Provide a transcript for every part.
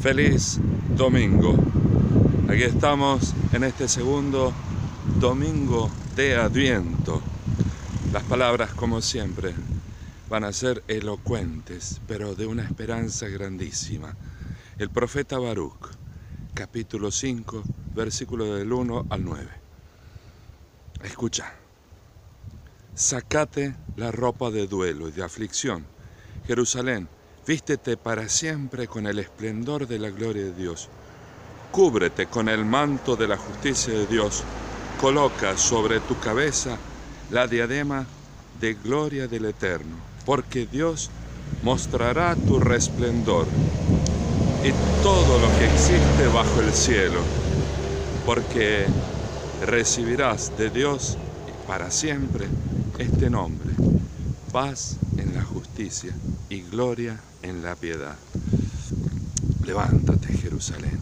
Feliz domingo. Aquí estamos en este segundo domingo de Adviento. Las palabras, como siempre, van a ser elocuentes, pero de una esperanza grandísima. El profeta Baruch, capítulo 5, versículo del 1 al 9. Escucha. Sacate la ropa de duelo y de aflicción. Jerusalén, Vístete para siempre con el esplendor de la gloria de Dios. Cúbrete con el manto de la justicia de Dios. Coloca sobre tu cabeza la diadema de gloria del Eterno, porque Dios mostrará tu resplendor y todo lo que existe bajo el cielo, porque recibirás de Dios para siempre este nombre, paz en la justicia y gloria en la piedad. Levántate, Jerusalén.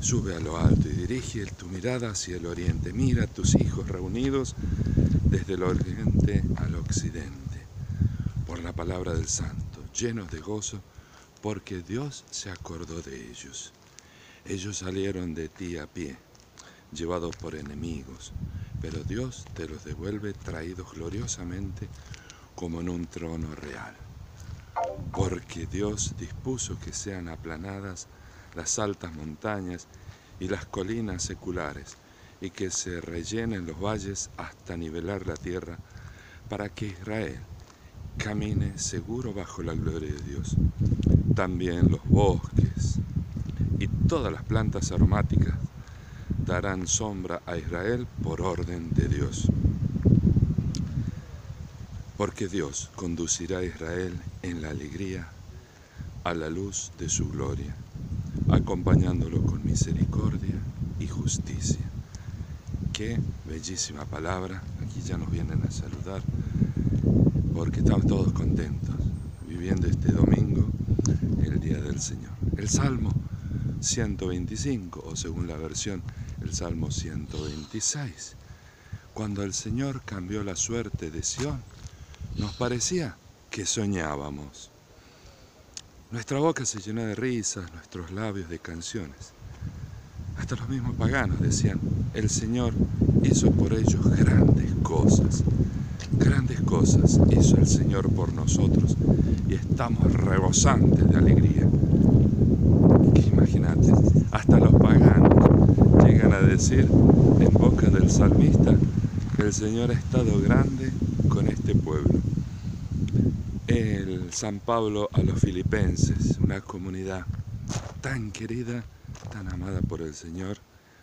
Sube a lo alto y dirige tu mirada hacia el oriente. Mira a tus hijos reunidos desde el oriente al occidente. Por la palabra del Santo, llenos de gozo, porque Dios se acordó de ellos. Ellos salieron de ti a pie, llevados por enemigos, pero Dios te los devuelve traídos gloriosamente como en un trono real porque Dios dispuso que sean aplanadas las altas montañas y las colinas seculares, y que se rellenen los valles hasta nivelar la tierra, para que Israel camine seguro bajo la gloria de Dios. También los bosques y todas las plantas aromáticas darán sombra a Israel por orden de Dios porque Dios conducirá a Israel en la alegría a la luz de su gloria, acompañándolo con misericordia y justicia. Qué bellísima palabra, aquí ya nos vienen a saludar, porque estamos todos contentos viviendo este domingo, el Día del Señor. El Salmo 125, o según la versión, el Salmo 126, cuando el Señor cambió la suerte de Sión, nos parecía que soñábamos. Nuestra boca se llenó de risas, nuestros labios de canciones. Hasta los mismos paganos decían, el Señor hizo por ellos grandes cosas. Grandes cosas hizo el Señor por nosotros y estamos rebosantes de alegría. Imagínate, hasta los paganos llegan a decir en boca del salmista el Señor ha estado grande con este pueblo. El San Pablo a los filipenses, una comunidad tan querida, tan amada por el Señor,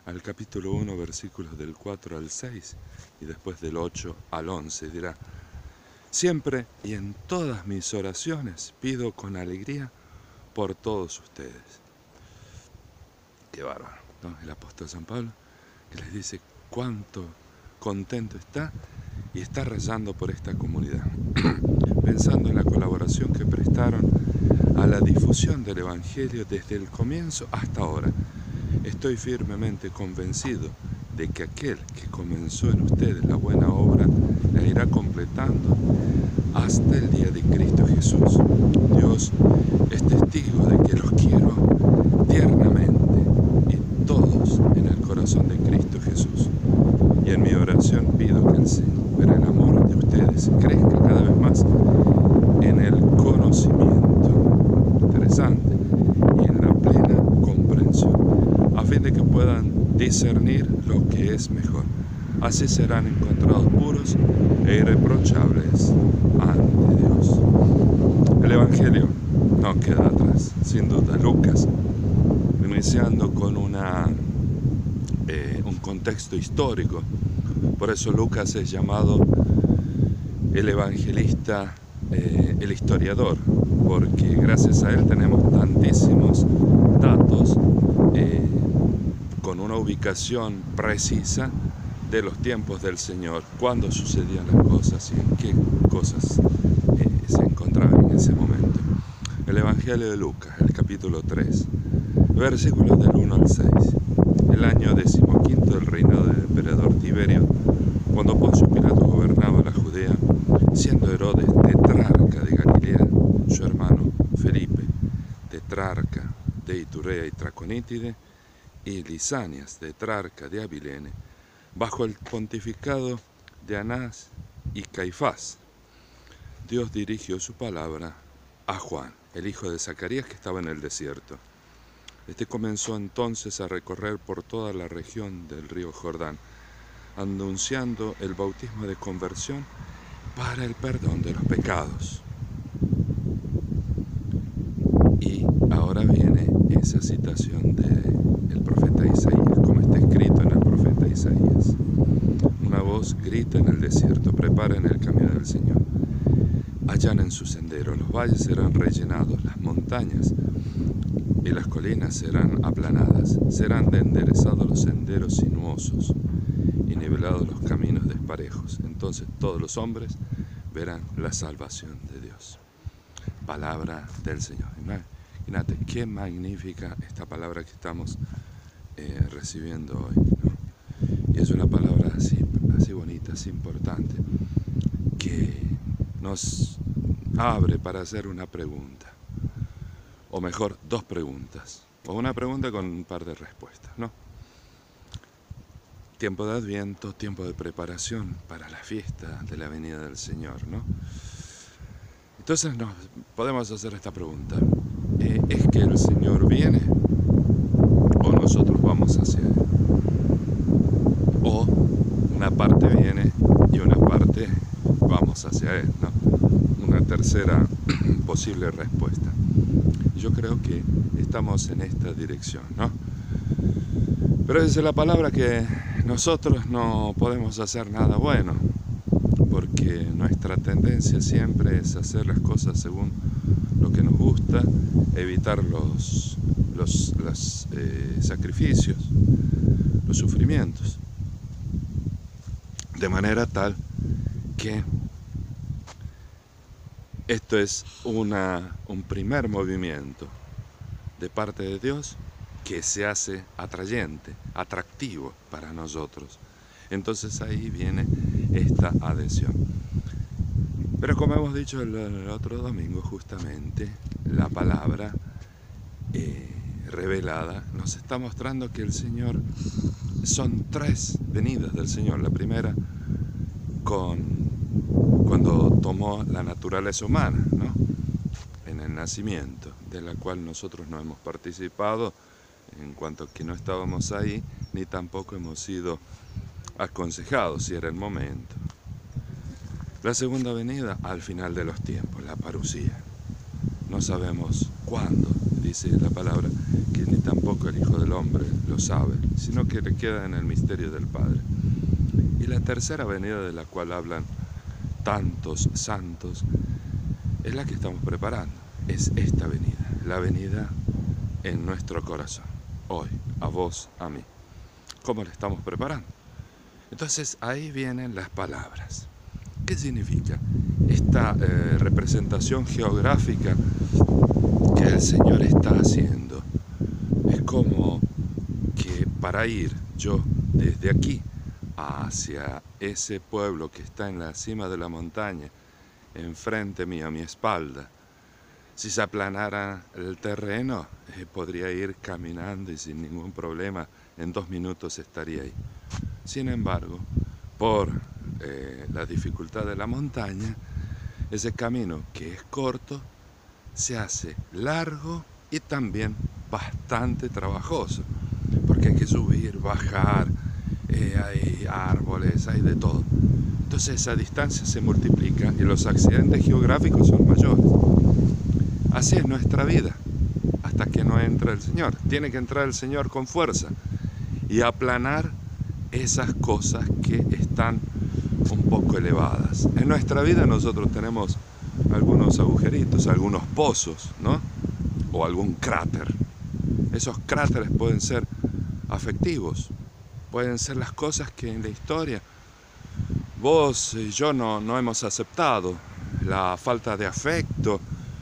al capítulo 1, versículos del 4 al 6 y después del 8 al 11, dirá, siempre y en todas mis oraciones pido con alegría por todos ustedes. Qué bárbaro. El apóstol San Pablo, que les dice cuánto contento está y está rezando por esta comunidad, pensando en la colaboración que prestaron a la difusión del Evangelio desde el comienzo hasta ahora. Estoy firmemente convencido de que aquel que comenzó en ustedes la buena obra la irá completando hasta el día de Cristo Jesús. Dios es testigo de que los quiero tiernamente y todos en el corazón de Cristo Jesús. Y en mi oración pido que el Señor crezca cada vez más en el conocimiento interesante y en la plena comprensión, a fin de que puedan discernir lo que es mejor. Así serán encontrados puros e irreprochables ante Dios. El Evangelio no queda atrás, sin duda. Lucas, iniciando con una, eh, un contexto histórico, por eso Lucas es llamado el evangelista, eh, el historiador, porque gracias a él tenemos tantísimos datos eh, con una ubicación precisa de los tiempos del Señor, cuándo sucedían las cosas y en qué cosas eh, se encontraban en ese momento. El Evangelio de Lucas, el capítulo 3, versículos del 1 al 6. El año decimoquinto del reinado del emperador Tiberio, cuando Poncio Pilato gobernaba la Judea, siendo Herodes tetrarca de Galilea, su hermano Felipe, tetrarca de Iturea y Traconítide, y Lisanias de Trarca de Abilene, bajo el pontificado de Anás y Caifás. Dios dirigió su palabra a Juan, el hijo de Zacarías que estaba en el desierto. Este comenzó entonces a recorrer por toda la región del río Jordán, anunciando el bautismo de conversión para el perdón de los pecados. Y ahora viene esa citación del profeta Isaías, como está escrito en el profeta Isaías. Una voz grita en el desierto, preparen el camino del Señor. en su sendero, los valles serán rellenados, las montañas y las colinas serán aplanadas, serán enderezados los senderos sinuosos y nivelados los caminos desparejos. Entonces todos los hombres verán la salvación de Dios. Palabra del Señor. Imagínate qué magnífica esta palabra que estamos eh, recibiendo hoy. Y es una palabra así, así bonita, así importante, que nos abre para hacer una pregunta o mejor, dos preguntas, o una pregunta con un par de respuestas, ¿no? Tiempo de Adviento, tiempo de preparación para la fiesta de la venida del Señor, ¿no? Entonces nos podemos hacer esta pregunta. Eh, ¿Es que el Señor viene o nosotros vamos hacia Él? O una parte viene y una parte vamos hacia Él, ¿no? Una tercera posible respuesta yo creo que estamos en esta dirección, ¿no? Pero es la palabra que nosotros no podemos hacer nada bueno, porque nuestra tendencia siempre es hacer las cosas según lo que nos gusta, evitar los, los, eh, sacrificios, los sufrimientos, de manera tal que esto es una, un primer movimiento de parte de Dios que se hace atrayente, atractivo para nosotros. Entonces ahí viene esta adhesión. Pero como hemos dicho el, otro domingo, justamente la palabra eh, revelada nos está mostrando que el Señor son tres venidas del Señor. La primera con cuando tomó la naturaleza humana, ¿no? en el nacimiento, de la cual nosotros no hemos participado en cuanto que no estábamos ahí, ni tampoco hemos sido aconsejados si era el momento. La segunda venida al final de los tiempos, la parucía. No sabemos cuándo, dice la palabra, que ni tampoco el Hijo del Hombre lo sabe, sino que le queda en el misterio del Padre. Y la tercera venida de la cual hablan tantos santos, es la que estamos preparando. Es esta venida, la venida en nuestro corazón, hoy, a vos, a mí. ¿Cómo la estamos preparando? Entonces ahí vienen las palabras. ¿Qué significa esta eh, representación geográfica que el Señor está haciendo? Es como que para ir yo desde aquí hacia ese pueblo que está en la cima de la montaña, enfrente mío, a mi espalda. Si se aplanara el terreno, eh, podría ir caminando y sin ningún problema, en dos minutos estaría ahí. Sin embargo, por eh, la dificultad de la montaña, ese camino que es corto se hace largo y también bastante trabajoso, porque hay que subir, bajar, eh, hay árboles, hay de todo. Entonces esa distancia se multiplica y los accidentes geográficos son mayores. Así es nuestra vida, hasta que no entra el Señor. Tiene que entrar el Señor con fuerza y aplanar esas cosas que están un poco elevadas. En nuestra vida nosotros tenemos algunos agujeritos, algunos pozos, ¿no? O algún cráter. Esos cráteres pueden ser afectivos, pueden ser las cosas que en la historia vos y yo no, no hemos aceptado, la falta de afecto,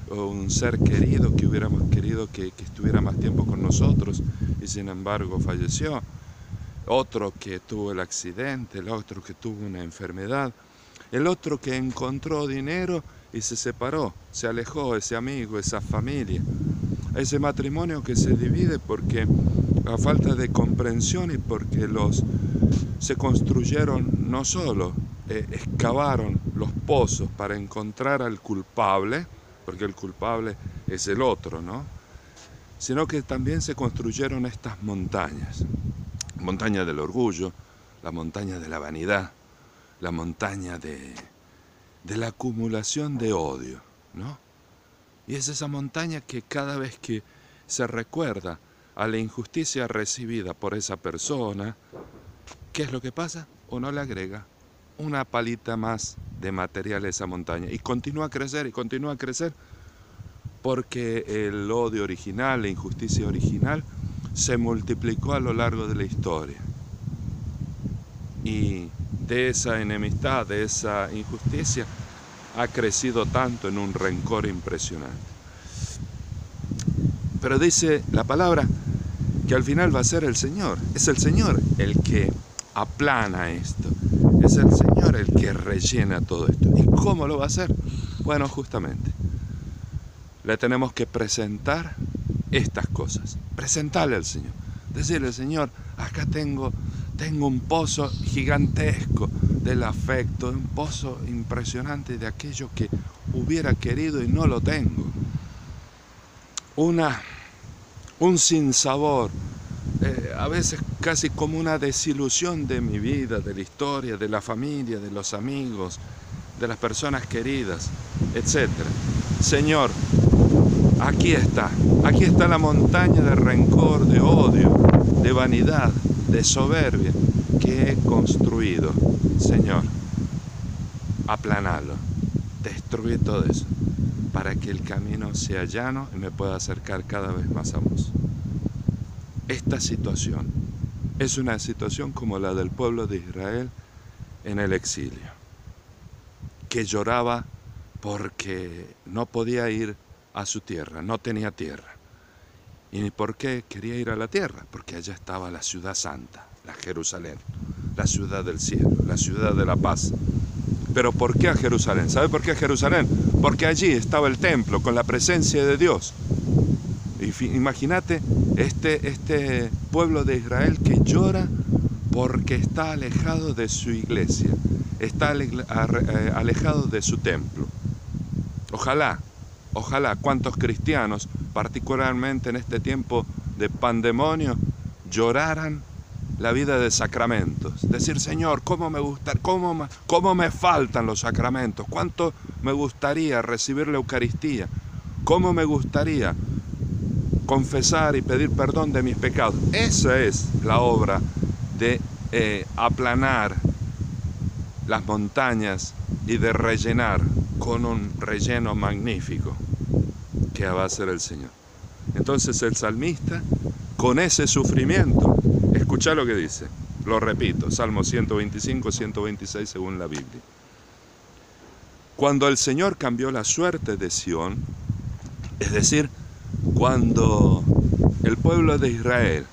un ser querido que hubiéramos querido que, estuviera más tiempo con nosotros y sin embargo falleció, otro que tuvo el accidente, el otro que tuvo una enfermedad, el otro que encontró dinero y se separó, se alejó ese amigo, esa familia. ese matrimonio que se divide porque a falta de comprensión y porque los se construyeron no solo eh, excavaron los pozos para encontrar al culpable, porque el culpable es el otro, ¿no? Sino que también se construyeron estas montañas. Montaña del orgullo, la montaña de la vanidad, la montaña de, la acumulación de odio, ¿no? Y es esa montaña que cada vez que se recuerda a la injusticia recibida por esa persona, ¿qué es lo que pasa? Uno le agrega una palita más de material esa montaña y continúa a crecer y continúa a crecer porque el odio original, la injusticia original, se multiplicó a lo largo de la historia. Y de esa enemistad, de esa injusticia, ha crecido tanto en un rencor impresionante. Pero dice la palabra que al final va a ser el Señor. Es el Señor el que aplana esto. Es el Señor el que rellena todo esto. ¿Y cómo lo va a hacer? Bueno, justamente, le tenemos que presentar estas cosas. Presentarle al Señor. Decirle, Señor, acá tengo, tengo un pozo gigantesco del afecto, un pozo impresionante de aquello que hubiera querido y no lo tengo. Una, un sinsabor, eh, a veces casi como una desilusión de mi vida, de la historia, de la familia, de los amigos, de las personas queridas, etc. Señor, aquí está, aquí está la montaña de rencor, de odio, de vanidad, de soberbia que he construido. Señor, aplanalo, destruye todo eso, para que el camino sea llano y me pueda acercar cada vez más a vos. Esta situación es una situación como la del pueblo de Israel en el exilio, que lloraba porque no podía ir a su tierra, no tenía tierra. ¿Y por qué quería ir a la tierra? Porque allá estaba la ciudad santa, la Jerusalén, la ciudad del cielo, la ciudad de la paz. Pero ¿por qué a Jerusalén? ¿Sabe por qué a Jerusalén? Porque allí estaba el templo con la presencia de Dios. Imagínate este, este pueblo de Israel que llora porque está alejado de su iglesia, está eh, alejado de su templo. Ojalá Ojalá cuantos cristianos, particularmente en este tiempo de pandemonio, lloraran la vida de sacramentos. Decir, Señor, ¿cómo me, gusta, cómo, cómo me faltan los sacramentos? ¿Cuánto me gustaría recibir la Eucaristía? ¿Cómo me gustaría confesar y pedir perdón de mis pecados? Esa es la obra de eh, aplanar las montañas y de rellenar con un relleno magnífico que va a ser el Señor. Entonces el salmista, con ese sufrimiento, escucha lo que dice, lo repito, Salmo 125, 126 según la Biblia. Cuando el Señor cambió la suerte de Sión, es decir, cuando el pueblo de Israel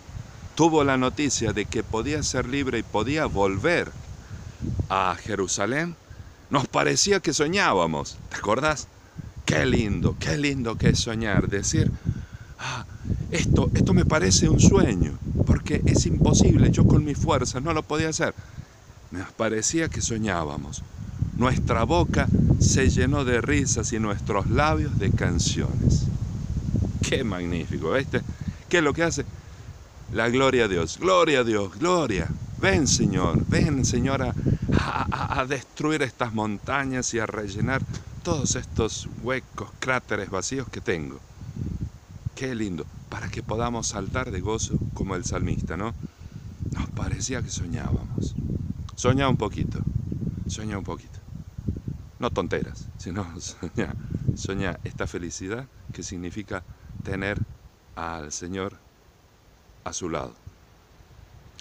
tuvo la noticia de que podía ser libre y podía volver a Jerusalén, nos parecía que soñábamos, ¿te acordás? Qué lindo, qué lindo que es soñar, decir, ah, esto, esto me parece un sueño, porque es imposible, yo con mi fuerza no lo podía hacer. Nos parecía que soñábamos. Nuestra boca se llenó de risas y nuestros labios de canciones. Qué magnífico, ¿viste? ¿Qué es lo que hace? La gloria a Dios, gloria a Dios, gloria. Ven Señor, ven Señor a, destruir estas montañas y a rellenar todos estos huecos, cráteres vacíos que tengo. Qué lindo, para que podamos saltar de gozo como el salmista, ¿no? Nos parecía que soñábamos. Soñá un poquito, soñá un poquito. No tonteras, sino soñá, soñá esta felicidad que significa tener al Señor a su lado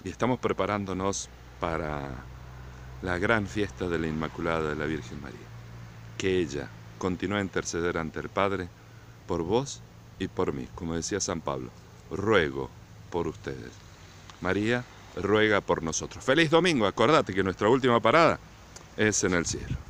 y estamos preparándonos para la gran fiesta de la Inmaculada de la Virgen María. Que ella continúe a interceder ante el Padre por vos y por mí, como decía San Pablo, ruego por ustedes. María ruega por nosotros. Feliz domingo, acordate que nuestra última parada es en el cielo.